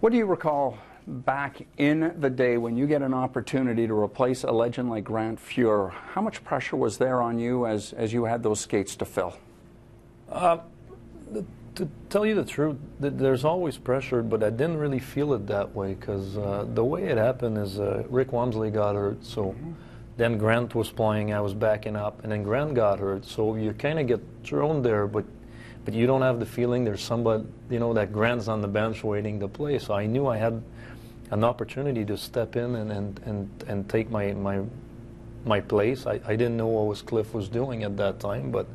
What do you recall back in the day when you get an opportunity to replace a legend like Grant Fuhr? How much pressure was there on you as, as you had those skates to fill? Uh, to tell you the truth, there's always pressure, but I didn't really feel it that way because uh, the way it happened is uh, Rick Wamsley got hurt, so mm-hmm. then Grant was playing, I was backing up, and then Grant got hurt, so you kind of get thrown there, but but you don't have the feeling there's somebody, you know, that Grant's on the bench waiting to play. So I knew I had an opportunity to step in and and and, and take my my my place. I, I didn't know what was Cliff was doing at that time, but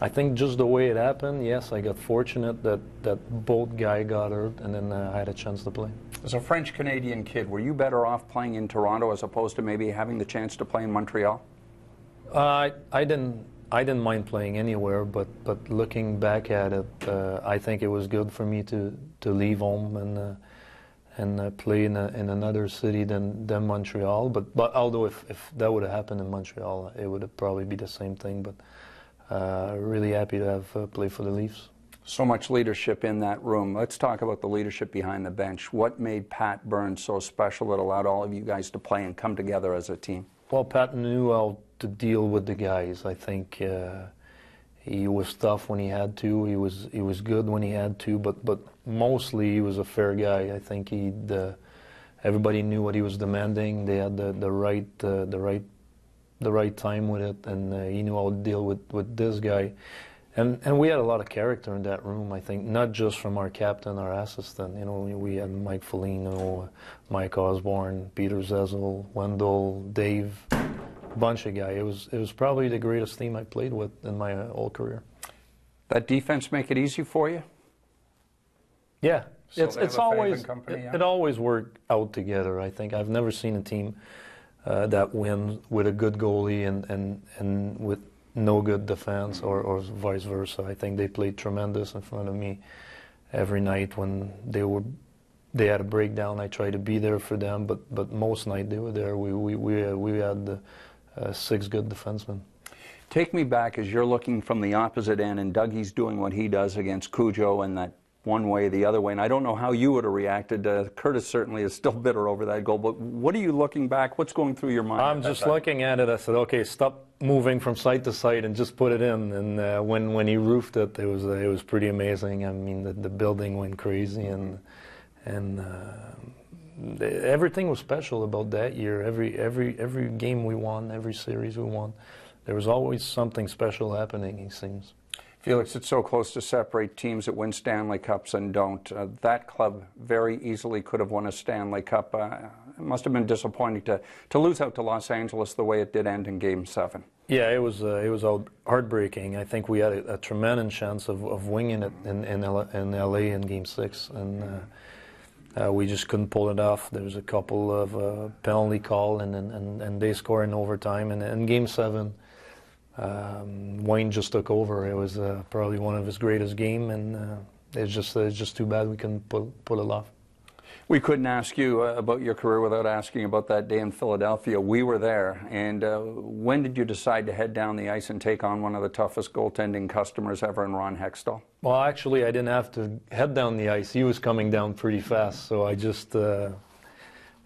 I think just the way it happened, yes, I got fortunate that, that both guy got hurt, and then uh, I had a chance to play. As a French Canadian kid, were you better off playing in Toronto as opposed to maybe having the chance to play in Montreal? Uh, I, I didn't I didn't mind playing anywhere, but but looking back at it, uh, I think it was good for me to, to leave home and uh, and uh, play in, a, in another city than, than Montreal. But but although if, if that would have happened in Montreal, it would have probably be the same thing. But uh, really happy to have uh, played for the Leafs. So much leadership in that room. Let's talk about the leadership behind the bench. What made Pat Burns so special that allowed all of you guys to play and come together as a team? Well, Pat knew how to deal with the guys. I think uh, he was tough when he had to. He was he was good when he had to, but but mostly he was a fair guy. I think he uh, everybody knew what he was demanding. They had the the right uh, the right the right time with it, and uh, he knew how to deal with, with this guy. And and we had a lot of character in that room. I think not just from our captain, our assistant. You know, we had Mike Foligno, Mike Osborne, Peter Zezel, Wendell, Dave, bunch of guys. It was it was probably the greatest team I played with in my uh, whole career. That defense make it easy for you? Yeah, so it's it's always company, it, yeah? it always worked out together. I think I've never seen a team uh, that wins with a good goalie and, and, and with no good defense or, or vice versa. I think they played tremendous in front of me every night when they were they had a breakdown. I tried to be there for them, but but most night they were there. We we we, uh, we had uh, six good defensemen. Take me back as you're looking from the opposite end, and Dougie's doing what he does against Cujo and that one way, the other way. And I don't know how you would have reacted. Uh, Curtis certainly is still bitter over that goal. But what are you looking back? What's going through your mind? I'm just looking at it. I said, okay, stop moving from site to site and just put it in. And uh, when when he roofed it, it was uh, it was pretty amazing. I mean, the, the building went crazy and and. Uh, everything was special about that year. Every every every game we won, every series we won, there was always something special happening. It seems. Felix, it's so close to separate teams that win Stanley Cups and don't. Uh, that club very easily could have won a Stanley Cup. Uh, it must have been disappointing to, to lose out to Los Angeles the way it did end in Game 7. Yeah, it was uh, it was heartbreaking. I think we had a, a tremendous chance of, of winning it in in, L- in LA in Game Six, and uh, uh, we just couldn't pull it off. There was a couple of uh, penalty call, and, and and they scored in overtime. And in Game Seven, um, Wayne just took over. It was uh, probably one of his greatest game, and uh, it's just it's just too bad we couldn't pull, pull it off. We couldn't ask you uh, about your career without asking about that day in Philadelphia. We were there, and uh, when did you decide to head down the ice and take on one of the toughest goaltending customers ever in Ron Hextall? Well, actually, I didn't have to head down the ice. He was coming down pretty fast, so I just. Uh,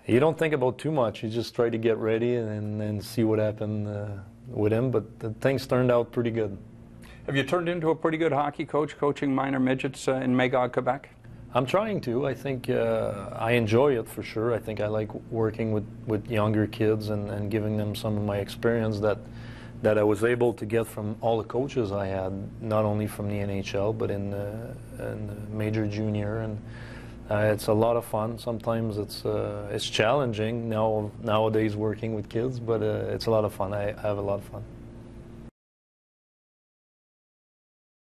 you don't think about too much. You just try to get ready and, and see what happened uh, with him, but things turned out pretty good. Have you turned into a pretty good hockey coach, coaching minor midgets uh, in Magog, Quebec? I'm trying to. I think uh, I enjoy it for sure. I think I like working with, with younger kids and, and giving them some of my experience that that I was able to get from all the coaches I had, not only from the NHL but in, uh, in major junior and it's a lot of fun. Sometimes it's uh, it's challenging now nowadays working with kids, but uh, it's a lot of fun. I have a lot of fun.